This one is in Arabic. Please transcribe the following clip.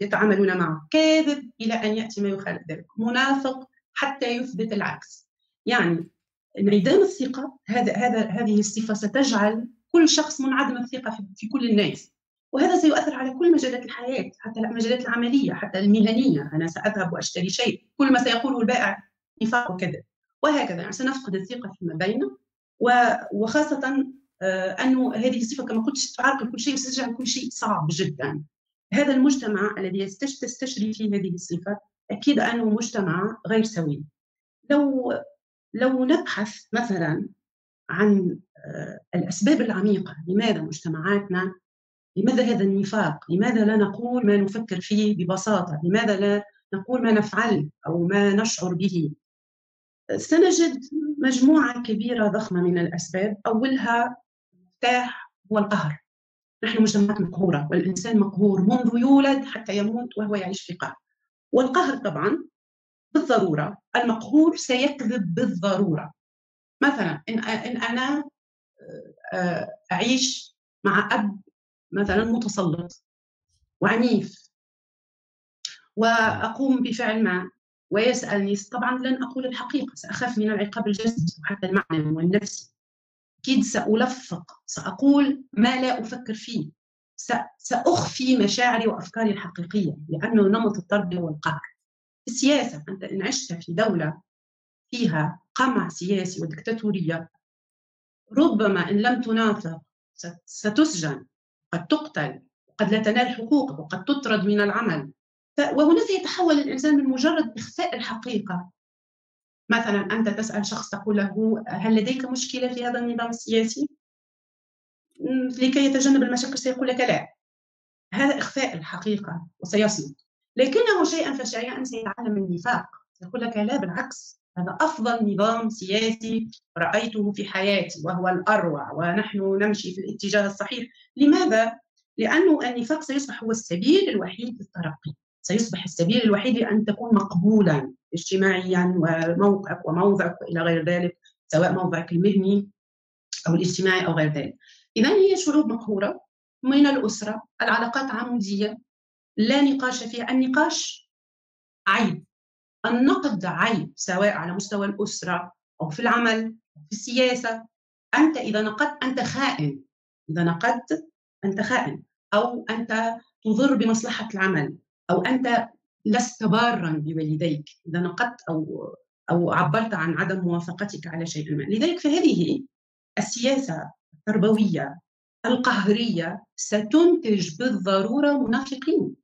يتعاملون معه. كاذب إلى أن يأتي ما يخالف ذلك. منافق حتى يثبت العكس. يعني انعدام الثقة هذا هذا هذه الصفة ستجعل كل شخص منعدم الثقة في كل الناس. وهذا سيؤثر على كل مجالات الحياة حتى المجالات العملية حتى المهنية. أنا سأذهب وأشتري شيء. كل ما سيقوله البائع نفاق وكذا وهكذا. يعني سنفقد الثقة فيما بيننا. وخاصة آه، أنه هذه الصفة كما قلت تعرقل كل شيء وستجعل كل شيء صعب جدا. هذا المجتمع الذي تستشري فيه هذه الصفة أكيد أنه مجتمع غير سوي لو لو نبحث مثلا عن آه، الأسباب العميقة لماذا مجتمعاتنا لماذا هذا النفاق؟ لماذا لا نقول ما نفكر فيه ببساطة؟ لماذا لا نقول ما نفعل أو ما نشعر به؟ سنجد مجموعة كبيرة ضخمة من الأسباب أولها المفتاح هو القهر نحن مجتمعات مقهورة والإنسان مقهور منذ يولد حتى يموت وهو يعيش في قهر. والقهر طبعا بالضرورة المقهور سيكذب بالضرورة. مثلا إن, إن أنا آه، أعيش مع أب مثلا متسلط وعنيف وأقوم بفعل ما ويسألني طبعا لن أقول الحقيقة سأخاف من العقاب الجسدي وحتى المعنوي والنفسي. أكيد سألفق سأقول ما لا أفكر فيه. سأخفي مشاعري وأفكاري الحقيقية لأنه نمط التربية والقهر السياسة أنت إن عشت في دولة فيها قمع سياسي ودكتاتورية ربما إن لم تنافق ستسجن قد تقتل وقد لا تنال حقوقك وقد تطرد من العمل. وهنا سيتحول الإنسان من مجرد إخفاء الحقيقة مثلا أنت تسأل شخص تقول له هل لديك مشكلة في هذا النظام السياسي؟ لكي يتجنب المشاكل سيقول لك لا. هذا إخفاء الحقيقة وسيصمت. لكنه شيئا فشيئا سيتعلم النفاق. يقول لك لا بالعكس هذا أفضل نظام سياسي رأيته في حياتي وهو الأروع ونحن نمشي في الاتجاه الصحيح. لماذا؟ لأنه النفاق سيصبح هو السبيل الوحيد للترقي. سيصبح السبيل الوحيد لأن تكون مقبولا اجتماعيا وموقعك وموضعك وإلى غير ذلك سواء موضعك المهني أو الاجتماعي أو غير ذلك. إذا هي شعوب مقهورة من الأسرة العلاقات عمودية لا نقاش فيها. النقاش عيب. النقد عيب سواء على مستوى الأسرة أو في العمل أو في السياسة. أنت إذا نقدت أنت خائن. إذا نقدت أنت خائن. أو أنت تضر بمصلحة العمل. أو أنت لست بارا بوالديك إذا نقدت أو أو عبرت عن عدم موافقتك على شيء ما. لذلك فهذه السياسة التربوية القهرية ستنتج بالضرورة منافقين.